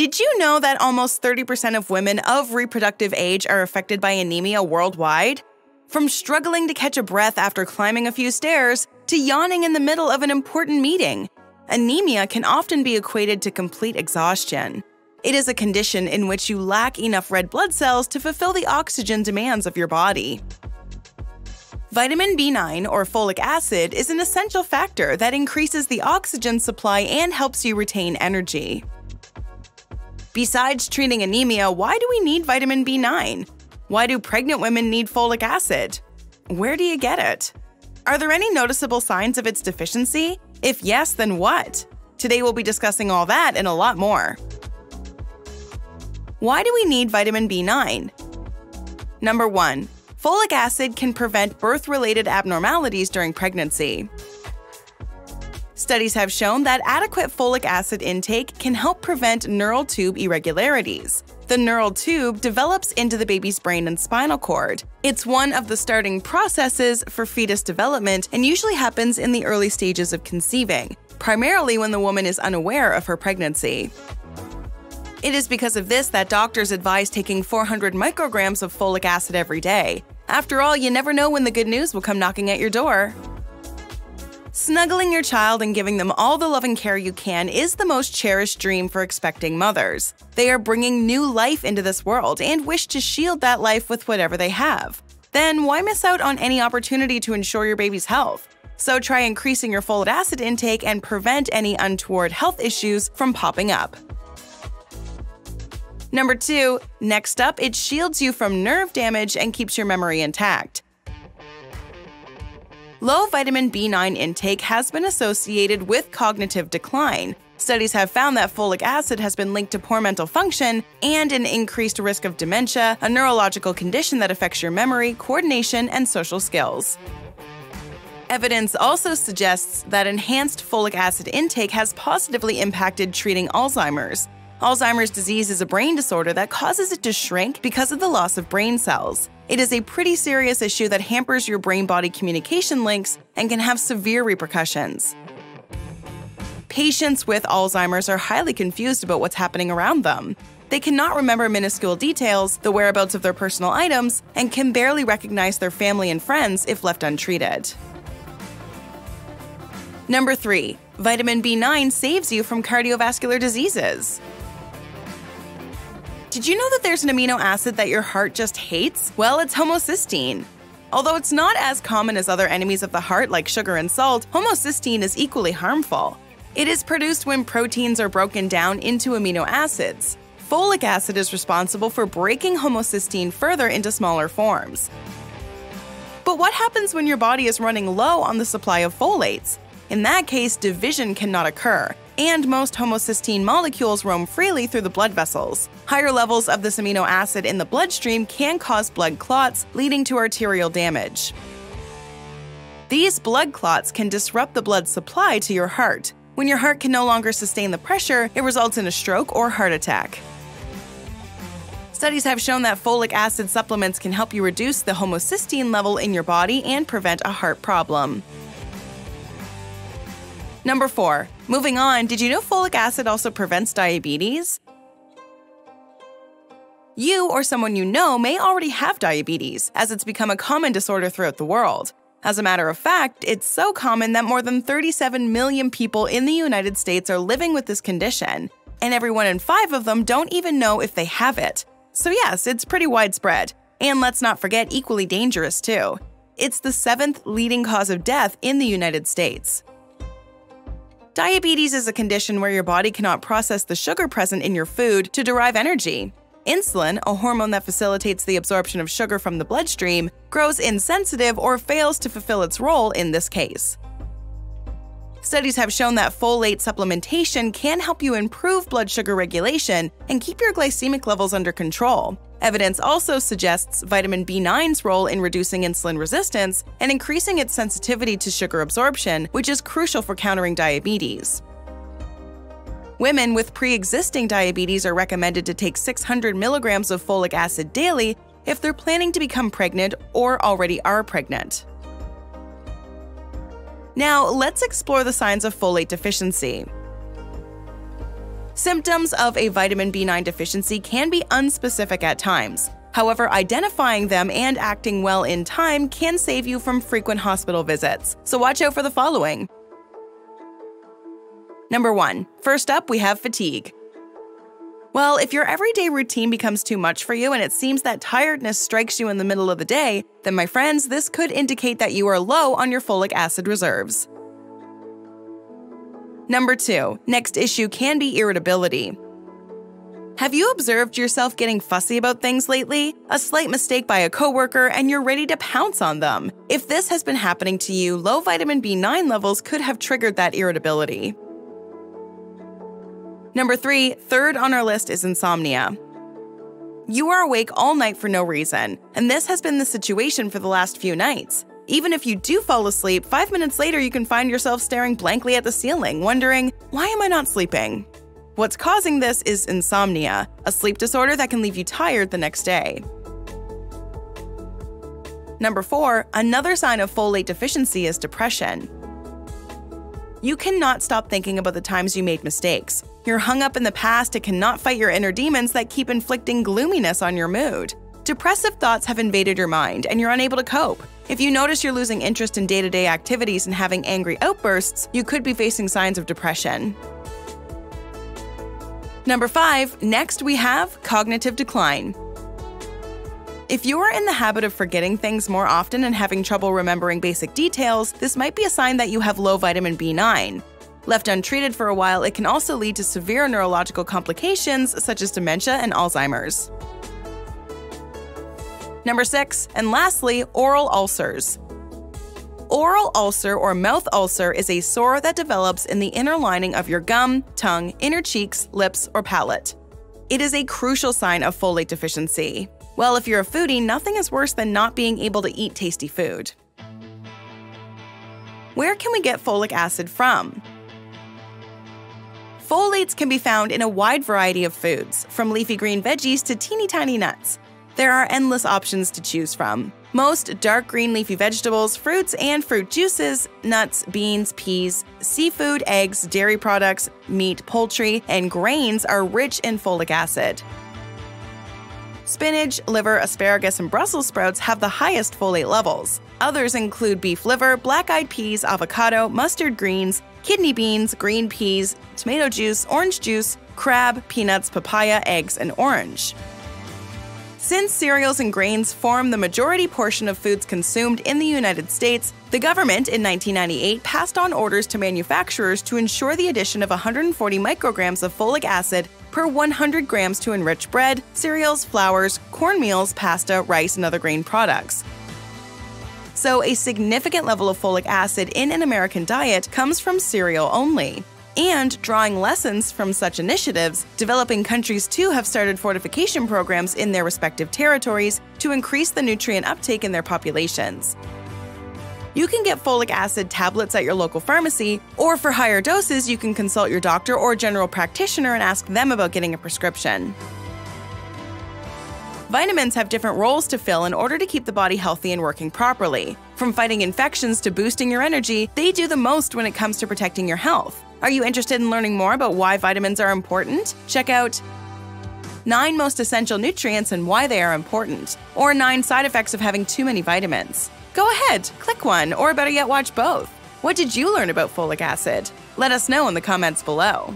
Did you know that almost 30% of women of reproductive age are affected by anemia worldwide? From struggling to catch a breath after climbing a few stairs to yawning in the middle of an important meeting, anemia can often be equated to complete exhaustion. It is a condition in which you lack enough red blood cells to fulfill the oxygen demands of your body. Vitamin B9 or folic acid is an essential factor that increases the oxygen supply and helps you retain energy. Besides treating anemia, why do we need vitamin B9? Why do pregnant women need folic acid? Where do you get it? Are there any noticeable signs of its deficiency? If yes, then what? Today we'll be discussing all that and a lot more. Why do we need vitamin B9? Number 1. Folic acid can prevent birth related abnormalities during pregnancy. Studies have shown that adequate folic acid intake can help prevent neural tube irregularities. The neural tube develops into the baby's brain and spinal cord. It's one of the starting processes for fetus development and usually happens in the early stages of conceiving, primarily when the woman is unaware of her pregnancy. It is because of this that doctors advise taking 400 micrograms of folic acid every day. After all, you never know when the good news will come knocking at your door. Snuggling your child and giving them all the love and care you can is the most cherished dream for expecting mothers. They are bringing new life into this world and wish to shield that life with whatever they have. Then why miss out on any opportunity to ensure your baby's health? So try increasing your folic acid intake and prevent any untoward health issues from popping up. Number 2, next up, it shields you from nerve damage and keeps your memory intact. Low vitamin B9 intake has been associated with cognitive decline. Studies have found that folic acid has been linked to poor mental function and an increased risk of dementia, a neurological condition that affects your memory, coordination, and social skills. Evidence also suggests that enhanced folic acid intake has positively impacted treating Alzheimer's. Alzheimer's disease is a brain disorder that causes it to shrink because of the loss of brain cells. It is a pretty serious issue that hampers your brain body communication links and can have severe repercussions. Patients with Alzheimer's are highly confused about what's happening around them. They cannot remember minuscule details, the whereabouts of their personal items, and can barely recognize their family and friends if left untreated. Number 3. Vitamin B9 saves you from cardiovascular diseases. Did you know that there's an amino acid that your heart just hates? Well, it's homocysteine. Although it's not as common as other enemies of the heart like sugar and salt, homocysteine is equally harmful. It is produced when proteins are broken down into amino acids. Folic acid is responsible for breaking homocysteine further into smaller forms. But what happens when your body is running low on the supply of folates? In that case, division cannot occur, and most homocysteine molecules roam freely through the blood vessels. Higher levels of this amino acid in the bloodstream can cause blood clots, leading to arterial damage. These blood clots can disrupt the blood supply to your heart. When your heart can no longer sustain the pressure, it results in a stroke or heart attack. Studies have shown that folic acid supplements can help you reduce the homocysteine level in your body and prevent a heart problem. Number 4. Moving on, did you know folic acid also prevents diabetes? You or someone you know may already have diabetes, as it's become a common disorder throughout the world. As a matter of fact, it's so common that more than 37 million people in the United States are living with this condition, and every one in five of them don't even know if they have it. So, yes, it's pretty widespread. And let's not forget, equally dangerous too. It's the seventh leading cause of death in the United States. Diabetes is a condition where your body cannot process the sugar present in your food to derive energy. Insulin, a hormone that facilitates the absorption of sugar from the bloodstream, grows insensitive or fails to fulfill its role in this case. Studies have shown that folate supplementation can help you improve blood sugar regulation and keep your glycemic levels under control. Evidence also suggests vitamin B9's role in reducing insulin resistance and increasing its sensitivity to sugar absorption, which is crucial for countering diabetes. Women with pre existing diabetes are recommended to take 600 milligrams of folic acid daily if they're planning to become pregnant or already are pregnant. Now, let's explore the signs of folate deficiency. Symptoms of a vitamin B9 deficiency can be unspecific at times. However, identifying them and acting well in time can save you from frequent hospital visits. So watch out for the following. Number 1. First up, we have fatigue. Well, if your everyday routine becomes too much for you and it seems that tiredness strikes you in the middle of the day, then my friends, this could indicate that you are low on your folic acid reserves. Number 2. Next issue can be irritability. Have you observed yourself getting fussy about things lately? A slight mistake by a coworker and you're ready to pounce on them. If this has been happening to you, low vitamin B9 levels could have triggered that irritability. Number three, third on our list is insomnia. You are awake all night for no reason, and this has been the situation for the last few nights. Even if you do fall asleep, five minutes later you can find yourself staring blankly at the ceiling, wondering, why am I not sleeping? What's causing this is insomnia, a sleep disorder that can leave you tired the next day. Number 4, another sign of folate deficiency is depression. You cannot stop thinking about the times you made mistakes. You're hung up in the past and cannot fight your inner demons that keep inflicting gloominess on your mood. Depressive thoughts have invaded your mind and you're unable to cope. If you notice you're losing interest in day to day activities and having angry outbursts, you could be facing signs of depression. Number 5, next we have cognitive decline. If you are in the habit of forgetting things more often and having trouble remembering basic details, this might be a sign that you have low vitamin B9. Left untreated for a while, it can also lead to severe neurological complications such as dementia and Alzheimer's. Number 6, and lastly, oral ulcers. Oral ulcer or mouth ulcer is a sore that develops in the inner lining of your gum, tongue, inner cheeks, lips, or palate. It is a crucial sign of folate deficiency. Well, if you're a foodie, nothing is worse than not being able to eat tasty food. Where can we get folic acid from? Folates can be found in a wide variety of foods, from leafy green veggies to teeny tiny nuts. There are endless options to choose from. Most dark green leafy vegetables, fruits, and fruit juices, nuts, beans, peas, seafood, eggs, dairy products, meat, poultry, and grains are rich in folic acid. Spinach, liver, asparagus, and Brussels sprouts have the highest folate levels. Others include beef liver, black eyed peas, avocado, mustard greens, kidney beans, green peas, tomato juice, orange juice, crab, peanuts, papaya, eggs, and orange. Since cereals and grains form the majority portion of foods consumed in the United States, the government in 1998 passed on orders to manufacturers to ensure the addition of 140 micrograms of folic acid per 100 grams to enrich bread, cereals, flours, cornmeals, pasta, rice, and other grain products. So, a significant level of folic acid in an American diet comes from cereal only. And drawing lessons from such initiatives, developing countries too have started fortification programs in their respective territories to increase the nutrient uptake in their populations. You can get folic acid tablets at your local pharmacy, or for higher doses, you can consult your doctor or general practitioner and ask them about getting a prescription. Vitamins have different roles to fill in order to keep the body healthy and working properly. From fighting infections to boosting your energy, they do the most when it comes to protecting your health. Are you interested in learning more about why vitamins are important? Check out 9 most essential nutrients and why they are important, or 9 side effects of having too many vitamins. Go ahead, click one, or better yet, watch both. What did you learn about folic acid? Let us know in the comments below.